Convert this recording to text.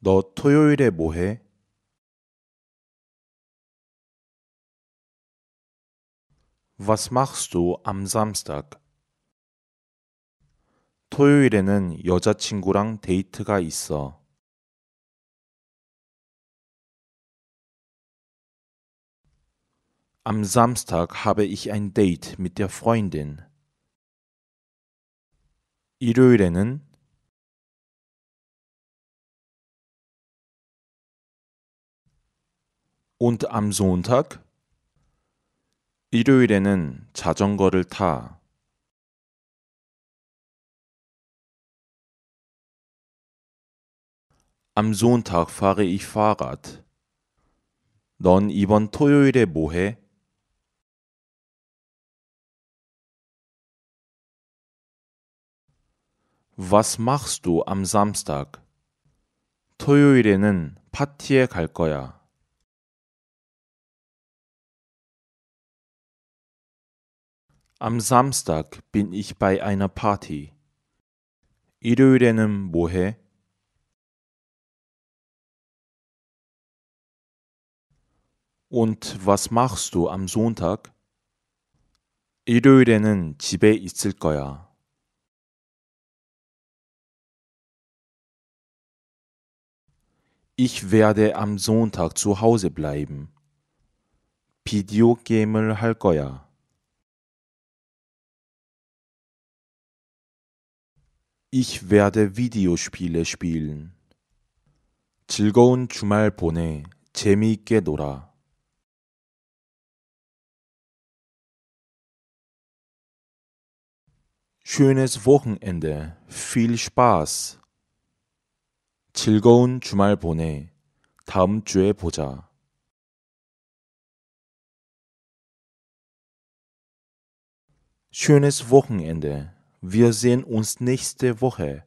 너 토요일에 뭐 해? Was machst du am Samstag? 토요일에는 여자친구랑 데이트가 있어. Am Samstag habe ich ein Date mit der Freundin. 일요일에는 und am Sonntag? 일요일에는 자전거를 타. Am Sonntag fahre ich Fahrrad. 넌 이번 토요일에 뭐 해? Was machst du am Samstag? 토요일에는 파티에 갈 거야. Am Samstag bin ich bei einer Party. 일요일에는 뭐 해? Und was machst du am Sonntag? 일요일에는 집에 있을 거야. Ich werde am Sonntag zu Hause bleiben. 비디오 게임을 할 거야. Ich werde Videospiele spielen. 즐거운 주말 보내. 재미있게 놀아. Schönes Wochenende. Viel Spaß. 즐거운 주말 보내. 다음 주에 보자. Schönes Wochenende. Wir sehen uns nächste Woche.